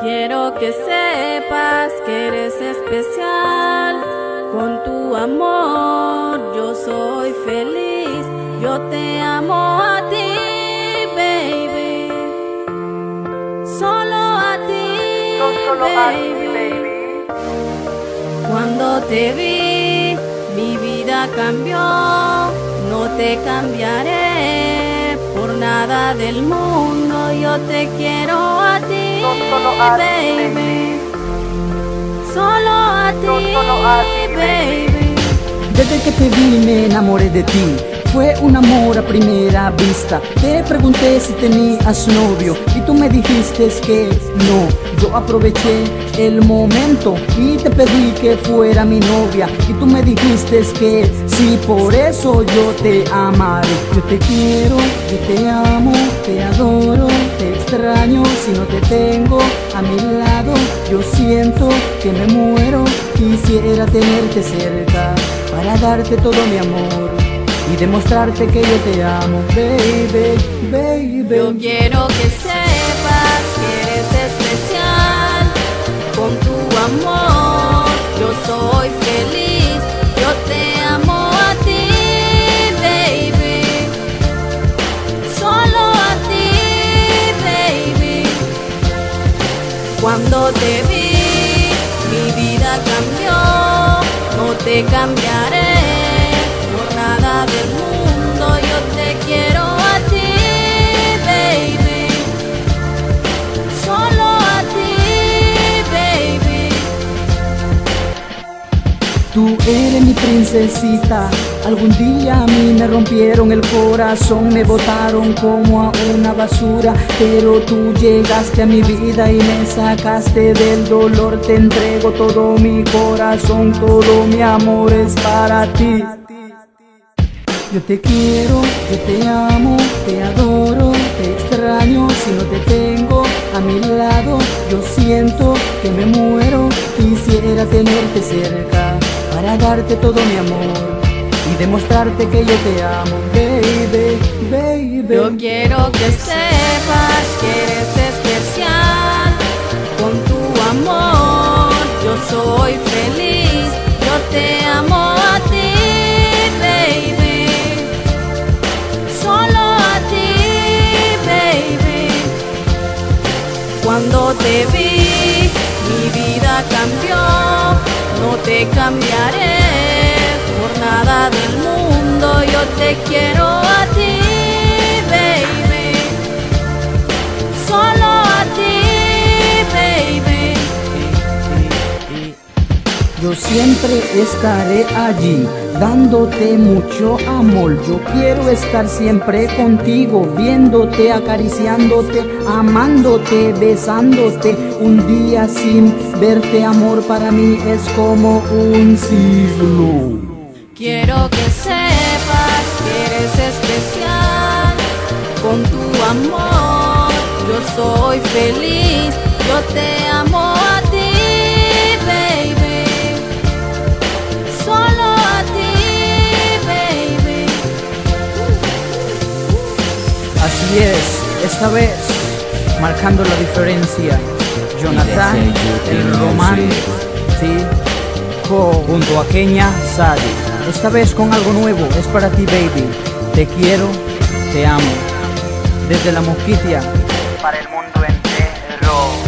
Quiero que sepas que eres especial. Con tu amor yo soy feliz. Yo te amo a ti, baby. Solo a ti, baby. Cuando te vi, mi vida cambió. No te cambiaré por nada del mundo. Yo te quiero a Solo a ti, baby. Solo a ti, Solo a ti, baby. Desde que te vi me enamoré de ti. Fue un amor a primera vista. Te pregunté si tenías novio y tú me dijiste que no. Yo aproveché el momento y te pedí que fuera mi novia y tú me dijiste que sí, por eso yo te amaré. Yo te quiero, yo te amo, te adoro, extraño si no te tengo a mi lado. Yo siento que me muero, quisiera tenerte cerca para darte todo mi amor y demostrarte que yo te amo, baby, baby. Yo quiero que sepas que eres especial con tu amor. Yo soy feliz, yo te Cuando te vi, mi vida cambió. No te cambiaré princesita. Algún día a mí me rompieron el corazón, me botaron como a una basura. Pero tú llegaste a mi vida y me sacaste del dolor. Te entrego todo mi corazón, todo mi amor es para ti. Yo te quiero, yo te amo, te adoro, te extraño si no te tengo a mi lado. Yo siento que me muero, quisiera tenerte cerca para darte todo mi amor y demostrarte que yo te amo, baby, baby. Yo quiero que sepas que eres especial con tu amor. Yo soy feliz, yo te amo a ti, baby. Solo a ti, baby. Cuando te vi, cambiaré por nada del mundo. Yo te quiero siempre estaré allí, dándote mucho amor. Yo quiero estar siempre contigo, viéndote, acariciándote, amándote, besándote. Un día sin verte, amor, para mí es como un siglo. Quiero que sepas que eres especial con tu amor. Yo soy feliz, yo te 10, esta vez marcando la diferencia. Jonathan, el romántico, junto a Kenya Sadi. Esta vez con algo nuevo, es para ti, baby. Te quiero, te amo. Desde la mosquitia, para el mundo entero.